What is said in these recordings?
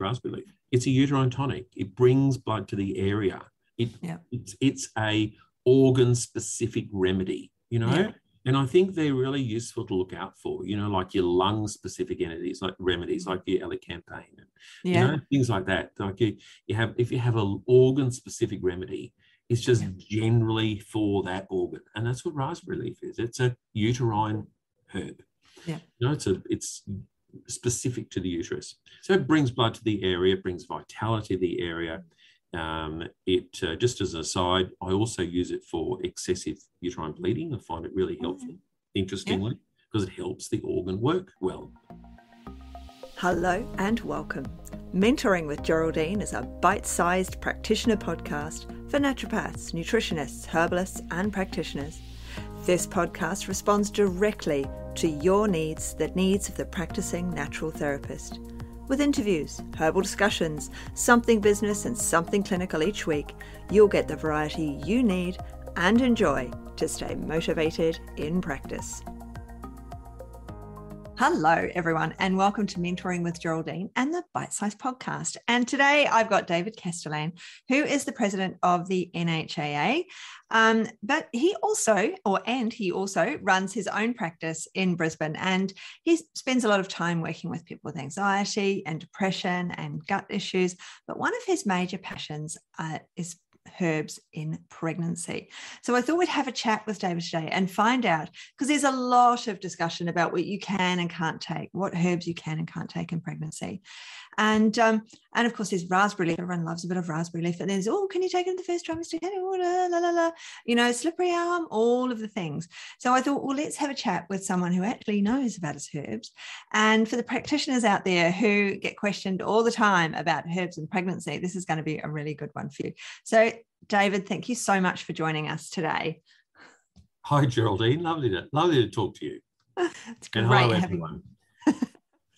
raspberry leaf. It's a uterine tonic. It brings blood to the area. It, Yeah. it's, it's a organ specific remedy, you know? Yeah. And I think they're really useful to look out for, you know, like your lung specific entities, like remedies, like your elecampane, and, you Yeah. know, things like that. Like you, you have, if you have an organ specific remedy, it's just generally for that organ. And that's what raspberry leaf is. It's a uterine herb. Yeah. You know, it's a, it's specific to the uterus. So it brings blood to the area, it brings vitality to the area. Um, it uh, just as an aside, I also use it for excessive uterine bleeding. I find it really helpful, interestingly, because it helps the organ work well. Hello and welcome. Mentoring with Geraldine is a bite sized practitioner podcast for naturopaths, nutritionists, herbalists, and practitioners. This podcast responds directly to your needs, the needs of the practicing natural therapist. With interviews, herbal discussions, something business, and something clinical each week, you'll get the variety you need and enjoy to stay motivated in practice. Hello, everyone, and welcome to Mentoring with Geraldine and the Bite Size Podcast. And today I've got David Casteleijn, who is the president of the NHAA. Um, but he also, or and he also runs his own practice in Brisbane, and he spends a lot of time working with people with anxiety and depression and gut issues. But one of his major passions uh, is herbs in pregnancy. So I thought we'd have a chat with David today and find out because there's a lot of discussion about what you can and can't take, what herbs you can and can't take in pregnancy. And um, and of course there's raspberry leaf. Everyone loves a bit of raspberry leaf. And there's, oh, can you take it in the first trimester? Oh, la, la, la, la. You know, slippery elm, all of the things. So I thought, well, let's have a chat with someone who actually knows about his herbs. And for the practitioners out there who get questioned all the time about herbs and pregnancy, this is going to be a really good one for you. So, David, thank you so much for joining us today. Hi, Geraldine. Lovely to, lovely to talk to you. It's And great hello, having everyone.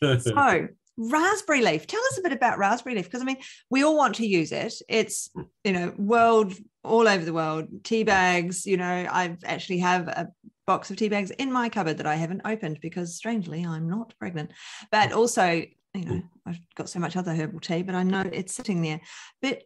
So, raspberry leaf. Tell us a bit about raspberry leaf because I mean, we all want to use it. It's you know, world all over the world. Tea bags. You know, I actually have a box of tea bags in my cupboard that I haven't opened because, strangely, I'm not pregnant. But also, you know, I've got so much other herbal tea, but I know it's sitting there. But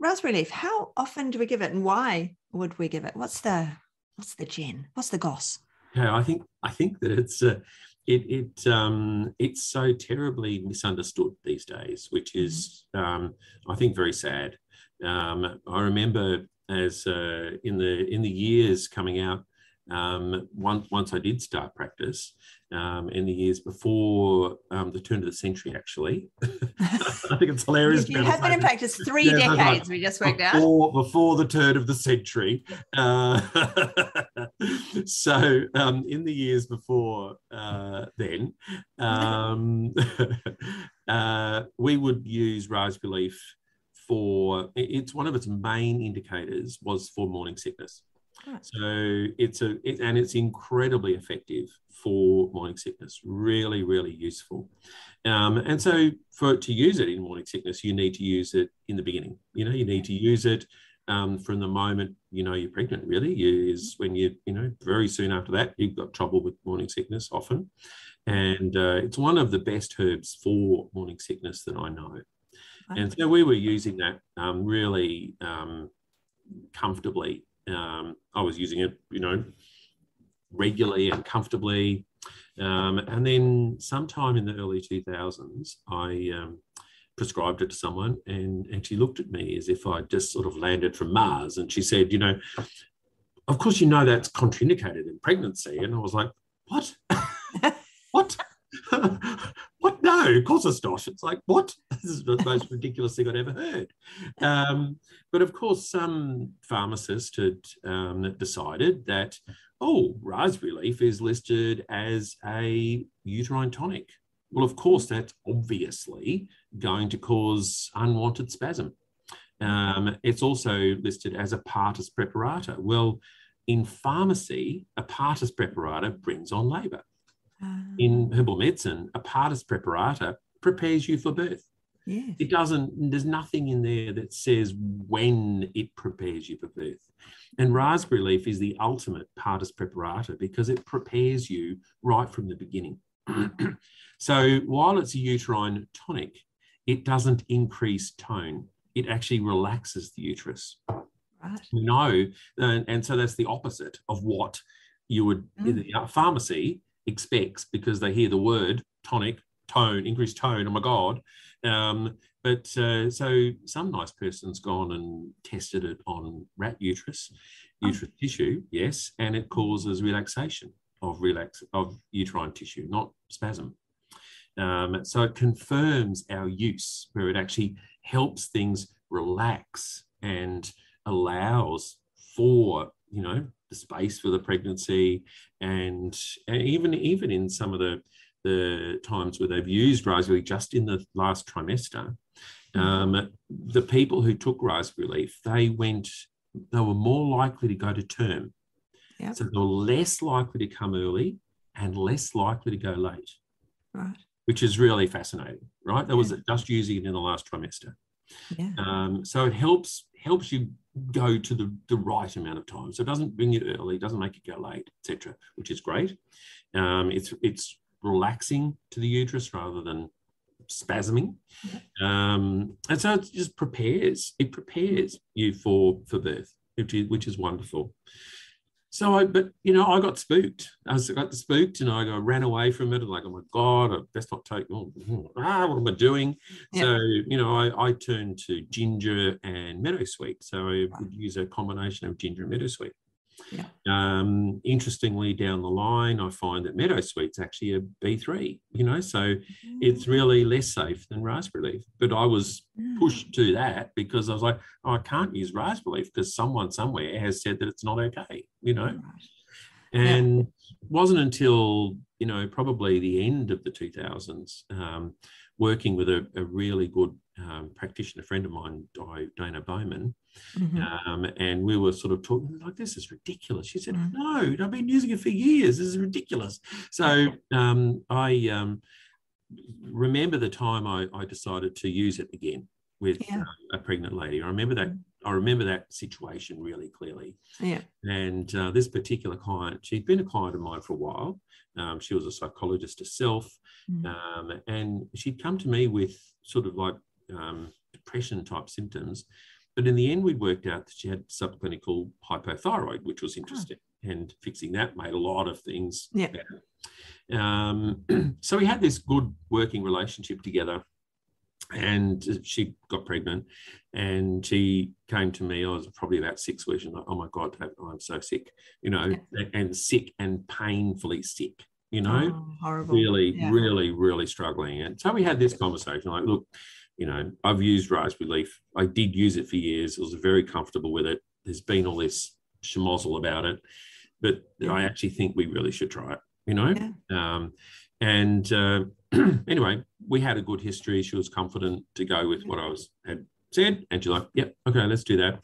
raspberry leaf. How often do we give it, and why would we give it? What's the what's the gin? What's the goss? Yeah, I think I think that it's uh, it it um, it's so terribly misunderstood these days, which is um, I think very sad. Um, I remember as uh, in the in the years coming out. Um, once once I did start practice um, in the years before um, the turn of the century, actually, I think it's hilarious. You have been in able to say practice three Yeah, decades. We just worked out. before, before the turn of the century. Uh, so, um, in the years before uh, then, um, uh, we would use raspberry leaf for it's one of its main indicators was for morning sickness. Right. So it's a it, and it's incredibly effective for morning sickness. Really, really useful. Um, and so for to use it in morning sickness, you need to use it in the beginning. You know, you need to use it um, from the moment you know you're pregnant. Really, you, is when you you know very soon after that you've got trouble with morning sickness often, and uh, it's one of the best herbs for morning sickness that I know. And so we were using that um, really um, comfortably. Um, I was using it, you know, regularly and comfortably. Um, and then sometime in the early 2000s, I um, prescribed it to someone and, and she looked at me as if I'd just sort of landed from Mars. And she said, you know, of course, you know that's contraindicated in pregnancy. And I was like, what? what? Of course it's not. It's like, what? This is the most ridiculous thing I'd ever heard. Um, but of course, some pharmacist had um, decided that, oh, raspberry leaf is listed as a uterine tonic. Well, of course, that's obviously going to cause unwanted spasm. Um, it's also listed as a partus preparator. Well, in pharmacy, a partus preparator brings on In herbal medicine, a partus preparator prepares you for birth. yes. It doesn't, there's nothing in there that says when it prepares you for birth. And raspberry leaf is the ultimate partus preparator because it prepares you right from the beginning. so while it's a uterine tonic, it doesn't increase tone. It actually relaxes the uterus. Right. Know, and, and so that's the opposite of what you would Mm. the pharmacy expects because they hear the word tonic, tone, increased tone. Oh my god! Um, but uh, so some nice person's gone and tested it on rat uterus, Oh. tissue, yes, and it causes relaxation of relax of uterine tissue, not spasm. Um, so it confirms our use, where it actually helps things relax and allows for you know the space for the pregnancy, and, and even even in some of the the times where they've used raspberry just in the last trimester, um, the people who took raspberry leaf, they went, they were more likely to go to term. Yep. So they were less likely to come early and less likely to go late, Right. which is really fascinating, right? That was just using it in the last trimester. Yeah. Um, so it helps helps you go to the, the right amount of time. So it doesn't bring you early, doesn't make you go late, etc., which is great. Um, it's it's relaxing to the uterus rather than spasming. Um, and so it just prepares, it prepares you for for birth, which is which is wonderful. So I, but you know, I got spooked. I was, got spooked, and I got, ran away from it. And like, oh my god, I best not take. Oh, ah, what am I doing? Yeah. So you know, I, I turned to ginger and meadowsweet. So I would use a combination of ginger and meadowsweet. Yeah. Um, interestingly, down the line, I find that meadowsweet's actually a B3. You know, so it's really less safe than raspberry leaf. But I was Mm. pushed to that because I was like, oh, I can't use raspberry leaf because someone somewhere has said that it's not okay, you know. Right. And wasn't until, you know, probably the end of the 2000s, um, working with a, a really good um, practitioner friend of mine, Dana Bowman, Mhm. um, and we were sort of talking like, this is ridiculous. She said, Mm. no, I've been using it for years. This is ridiculous. So um, I um, remember the time I, I decided to use it again with Yeah. uh, a pregnant lady. I remember that. I remember that situation really clearly. Yeah. And uh, this particular client, she'd been a client of mine for a while. Um, she was a psychologist herself, Mm. um, and she'd come to me with sort of like um, depression type symptoms. But in the end, we'd worked out that she had subclinical hypothyroid, which was interesting. And fixing that made a lot of things Yeah. better. Um, so we had this good working relationship together. And she got pregnant and she came to me. I was probably about six weeks and like, oh my God, I'm so sick, you know, and sick and painfully sick, you know Oh, horrible. really, Yeah. really, really struggling. And so we had this conversation like, look, you know, I've used raspberry leaf. I did use it for years. I was very comfortable with it. There's been all this schmozzle about it, but Yeah. I actually think we really should try it, you know? Yeah. Um, and uh, anyway, we had a good history. She was confident to go with what I was had said. And she's like, yep, okay, let's do that.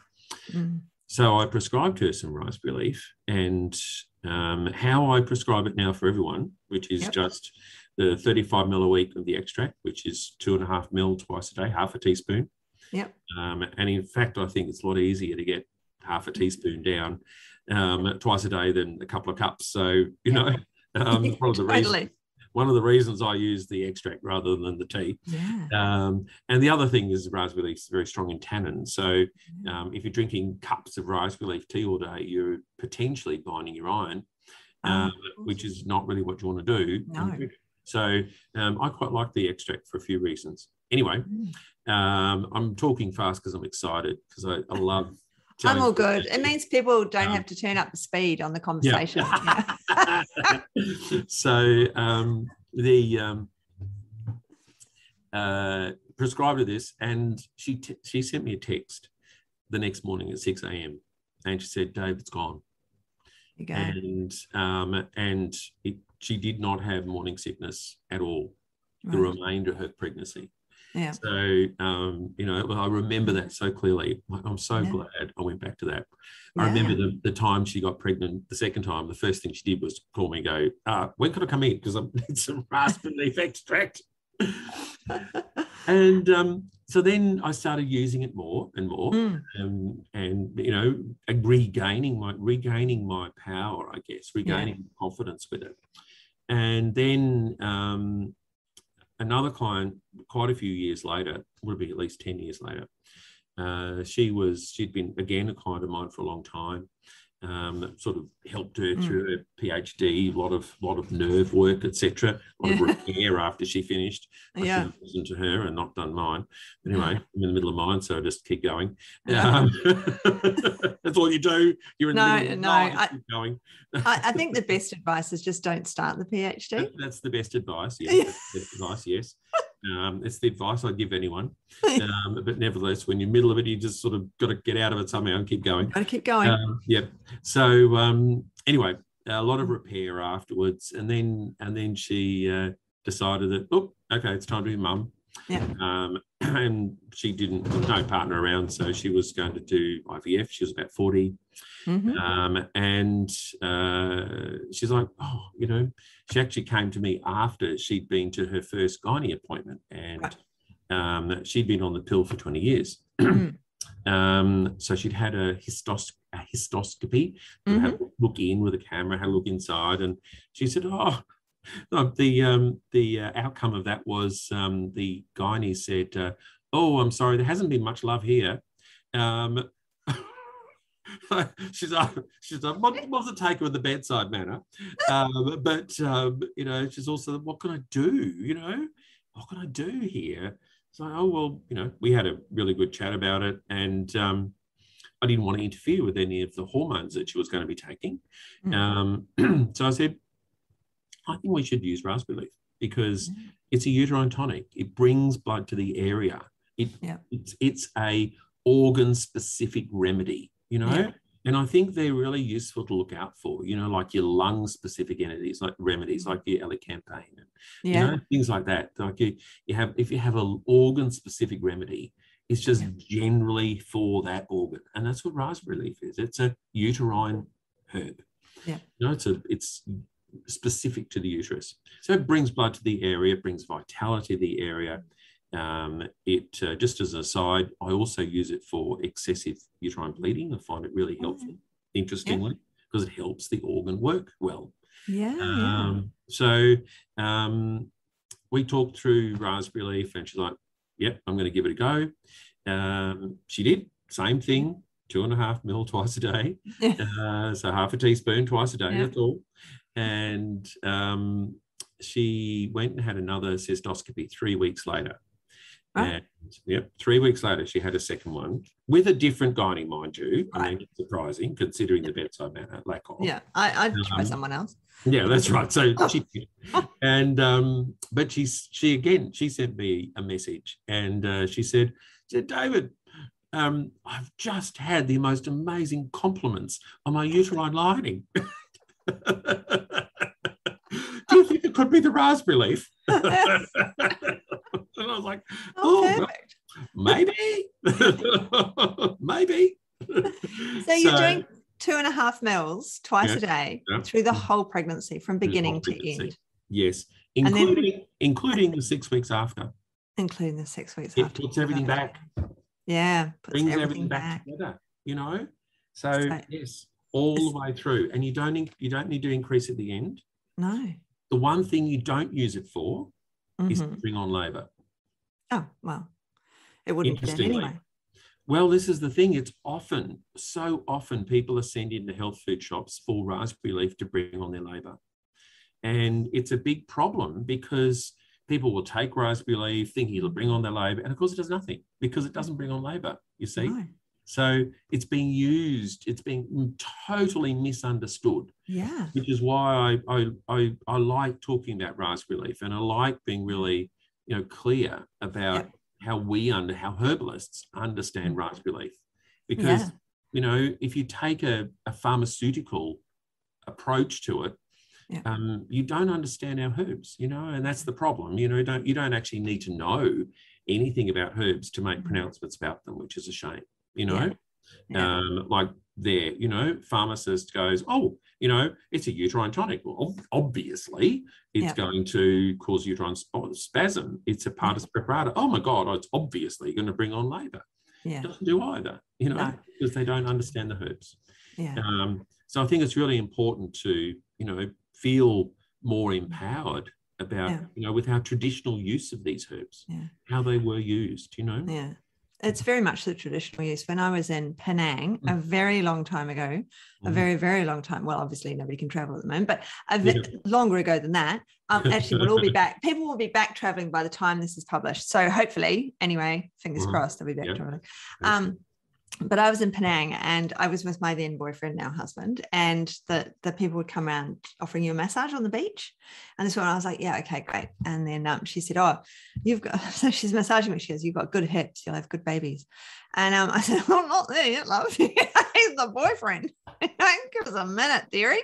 Mm. So I prescribed her some raspberry leaf, and um, how I prescribe it now for everyone, which is Yep. just the 35 mil a week of the extract, which is two and a half mil twice a day, half a teaspoon. Yep. Um, and in fact, I think it's a lot easier to get half a teaspoon down um, twice a day than a couple of cups. So you know, um, of the reasons totally. One of the reasons I use the extract rather than the tea. Yeah. Um, and the other thing is raspberry leaf is very strong in tannin. So um, if you're drinking cups of raspberry leaf tea all day, you're potentially binding your iron, Oh, um, which is not really what you want to do. No. So um, I quite like the extract for a few reasons. Anyway, Mm. um, I'm talking fast because I'm excited because I, I love. I'm all good. It means people don't Um, have to turn up the speed on the Yeah. conversation. Yeah. so um, the um, uh, prescribed her this, and she t- she sent me a text the next morning at six a.m. and she said, "Dave, it's gone." Go. And um, and it, she did not have morning sickness at all the remainder of her pregnancy. Yeah. So um, you know, I remember that so clearly. I'm so Yeah. glad I went back to that. I remember the, the time she got pregnant the second time, the first thing she did was call me and go, uh, when could I come in? Because I need some raspberry leaf extract. and um, so then I started using it more and more. Mm. Um, and you know, regaining my regaining my power, I guess, regaining confidence with it. And then um, another client, quite a few years later, would be at least 10 years later, uh, she was, she'd been again a client of mine for a long time um, sort of helped her mm. through her PhD, a lot of lot of nerve work, etc. A lot of repair after she finished. I yeah. listened to her and not done mine. Anyway, I'm in the middle of mine, so I just keep going. Um, that's all you do. You're in no, the middle no. I, keep going. I, I, think the best advice is just don't start the PhD. That's the best advice. Yes, best advice. Yes. Um, it's the advice I'd give anyone. Um, but nevertheless, when you're middle of it, you just sort of got to get out of it somehow and keep going. Got to keep going. Um, yep. So um, anyway, a lot of repair afterwards, and then and then she uh, decided that oh, okay, it's time to be mum. Yeah. Um, and she didn't, no partner around, so she was going to do IVF. She was about 40. Mm-hmm. Um, and uh, she's like, oh, you know, she actually came to me after she'd been to her first gynae appointment and um, she'd been on the pill for 20 years. Mm-hmm. um, so she'd had a, hystos- a hysteroscopy, mm-hmm. had a look in with a camera, had a look inside, and she said, oh, no, the um, the uh, outcome of that was um, the gynae said, uh, "Oh, I'm sorry, there hasn't been much love here." Um, she's uh, she's uh, what, what's the take with the bedside manner? Um, but um, you know, she's also what can I do? You know, what can I do here? It's like, oh well, you know, we had a really good chat about it, and um, I didn't want to interfere with any of the hormones that she was going to be taking. Mm. so I said, I think we should use raspberry leaf because mm. it's a uterine tonic. It brings blood to the area. It, yeah. it's, it's a organ specific remedy you know yeah. and i think they're really useful to look out for you know like your lung specific entities like remedies like your elecampane and yeah. you know things like that like you, you have if you have an organ specific remedy it's just yeah. generally for that organ and that's what raspberry leaf is it's a uterine herb yeah you know it's a it's specific to the uterus so it brings blood to the area it brings vitality to the area um, it uh, just as an aside, I also use it for excessive uterine bleeding. I find it really helpful, mm. interestingly, because yeah. it helps the organ work well. Yeah. Um, yeah. So um, we talked through raspberry leaf, and she's like, "Yep, I'm going to give it a go." Um, she did same thing, two and a half mil twice a day, uh, so half a teaspoon twice a day. That's all. And um, she went and had another cystoscopy three weeks later. And yep, three weeks later, she had a second one with a different gynae, mind you. Right. I mean, it's surprising considering the bedside manner lack of. Yeah, I, try um, someone else. Yeah, that's right. So she and um, but she's she again she sent me a message and uh, she said, said David, um, I've just had the most amazing compliments on my uterine lining. Do you think it could be the raspberry leaf? and I was like, oh, oh maybe, maybe. So you're so, doing two and a half mils twice a day yeah. through the whole pregnancy from beginning to pregnancy. end. Yes, including then, including the six weeks after. Including the six weeks it after. puts everything back. Yeah, brings everything, everything back, back, together. You know, so, so yes, all the way through, and you don't you don't need to increase at the end. No. The one thing you don't use it for mm-hmm. is to bring on labour. Oh, well, it wouldn't be anyway. Well, this is the thing. It's often, so often, people are sent into health food shops for raspberry leaf to bring on their labour. And it's a big problem because people will take raspberry leaf thinking it'll bring on their labour. And of course, it does nothing because it doesn't bring on labour, you see. No. So it's being used, it's being totally misunderstood. Yeah. Which is why I, I, I, I like talking about raspberry leaf and I like being really you know clear about yep. how we under how herbalists understand mm. raspberry leaf because yeah. you know if you take a, a pharmaceutical approach to it yeah. um, you don't understand our herbs you know and that's the problem you know don't you don't actually need to know anything about herbs to make mm. pronouncements about them which is a shame you know yeah. Um, like there you know pharmacist goes oh you know, it's a uterine tonic. Well, obviously, it's going to cause uterine spasm. It's a partus preparator. Oh my God, it's obviously going to bring on labour. Yeah. It doesn't do either, you know, no. because they don't understand the herbs. Yeah. Um, so I think it's really important to, you know, feel more empowered about Yeah. you know with our traditional use of these herbs, Yeah. how they were used. You know, Yeah. It's very much the traditional use. When I was in Penang a very long time ago, a Mm. very, very long time. Well, obviously nobody can travel at the moment, but a bit Yeah. longer ago than that. Um, actually, we'll all be back. People will be back traveling by the time this is published. So hopefully, anyway, fingers Mhm. crossed, they'll be back Yeah. traveling. Um, but I was in Penang and I was with my then boyfriend, now husband, and the the people would come around offering you a massage on the beach. And this one, I was like, yeah, okay, great. And then um, she said, oh, you've got so she's massaging me. She goes, you've got good hips. You'll have good babies. And um, I said, well, not there yet, love. He's the boyfriend. Give us a minute, dearie.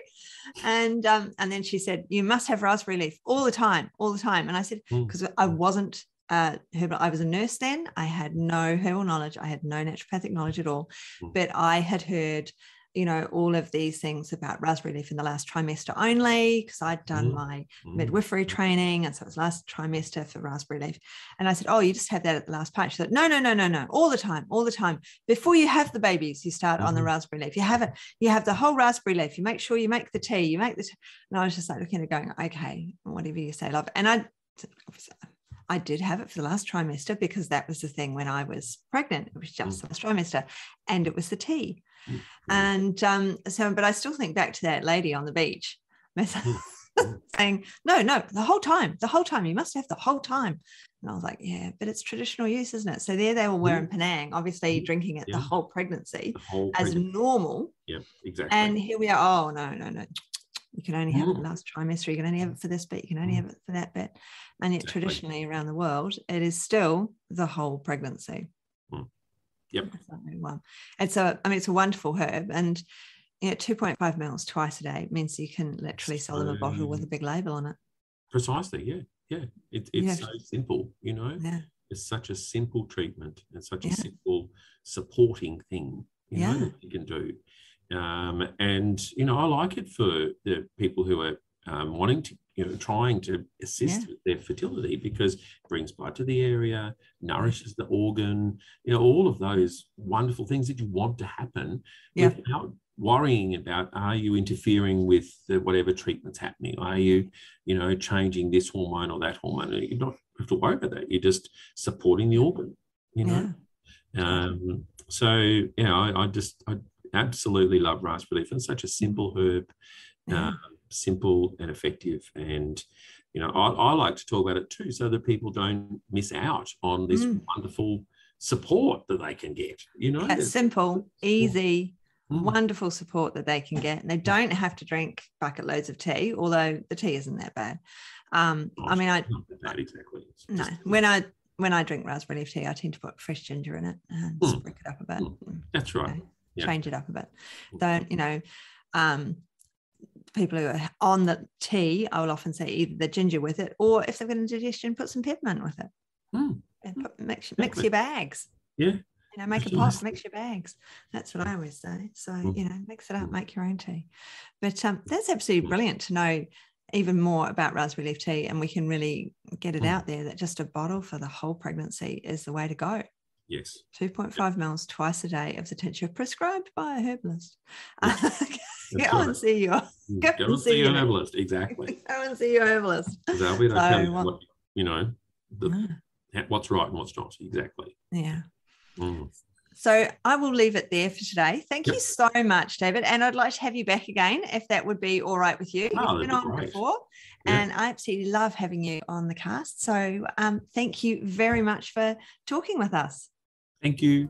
And um, and then she said, you must have raspberry leaf all the time, all the time. And I said, Mm. because I wasn't uh, herbal. I was a nurse then. I had no herbal knowledge. I had no naturopathic knowledge at all. Mm. But I had heard, you know, all of these things about raspberry leaf in the last trimester only because I'd done Mm. my Mm. midwifery training, and so it was last trimester for raspberry leaf. And I said, "Oh, you just have that at the last part." She said, "No, no, no, no, no, all the time, all the time. Before you have the babies, you start on the Mhm. raspberry leaf. You have it. You have the whole raspberry leaf. You make sure you make the tea. You make the." Tea. And I was just like looking at it, going, "Okay, whatever you say, love." And I, obviously, I did have it for the last trimester because that was the thing when I was pregnant. It was just the last trimester, and it was the tea. Mm. And um, so, but I still think back to that lady on the beach Mm. saying, No, no, the whole time, the whole time, you must have the whole time. And I was like, Yeah, but it's traditional use, isn't it? So there they all were in Penang, obviously Mm. drinking it Yeah. the whole pregnancy The whole as pregnancy. normal. yeah, exactly. And here we are. Oh, no, no, no. You can only have it Mm. last trimester. You can only have it for this bit. You can only Mm. have it for that bit. And yet, Exactly. traditionally around the world, it is still the whole pregnancy. Mm. Yep. So, um, it's a, I mean, it's a wonderful herb, and you know, 2.5 mils twice a day means you can literally sell them a bottle with a big label on it. Precisely, yeah, yeah. It, it's Yeah. so simple, you know. Yeah. It's such a simple treatment and such Yeah. a simple supporting thing, you know, that you can do. Um, and you know, I like it for the people who are um, wanting to, you know, trying to assist Yeah. with their fertility because it brings blood to the area, nourishes the organ, you know, all of those wonderful things that you want to happen Yeah. without worrying about are you interfering with the, whatever treatment's happening? Are you, you know, changing this hormone or that hormone? You don't have to worry about that. You're just supporting the organ, you know. Yeah. Um, so yeah, I, I just I absolutely love raspberry leaf. It's such a simple herb, Yeah. um, simple and effective. And you know, I, I like to talk about it too, so that people don't miss out on this Mm. wonderful support that they can get. You know, That's simple, easy, Mm. wonderful support that they can get. And they don't have to drink bucket loads of tea, although the tea isn't that bad. Um, I mean, I Not that bad, exactly. It's no just- when I when I drink raspberry leaf tea, I tend to put fresh ginger in it and Mm. sprick it up a bit. Mm. Mm, that's right. okay. Yeah. Change it up a bit. Mm. Don't you know? Um, people who are on the tea, I will often say either the ginger with it, or if they've got indigestion, put some peppermint with it. Mm. And put, mix, mix your bags. Yeah. You know, make a pot, mix your bags. That's what I always say. So, Mm. you know, mix it up, Mm. make your own tea. But um, that's absolutely brilliant to know even more about raspberry leaf tea. And we can really get it Mm. out there that just a bottle for the whole pregnancy is the way to go. Yes. 2.5 mils twice a day of the tincture prescribed by a herbalist. go That's and see your Go Go and see your herbalist. Exactly. go and see your herbalist. They'll be able to So tell you what- what, you know, the, Ah, what's right and what's not. Exactly. Yeah. Mm. So I will leave it there for today. Thank Yep. you so much, David. And I'd like to have you back again if that would be all right with you. Oh, You've been be on before, Yeah. and I absolutely love having you on the cast. So um, thank you very much for talking with us. Thank you.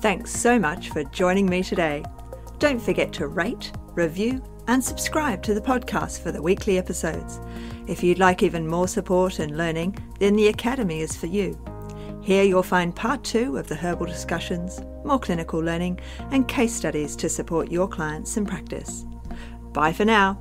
Thanks so much for joining me today. Don't forget to rate, review, and subscribe to the podcast for the weekly episodes. If you'd like even more support and learning, then the Academy is for you. Here you'll find part two of the herbal discussions, more clinical learning, and case studies to support your clients in practice. Bye for now.